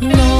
No.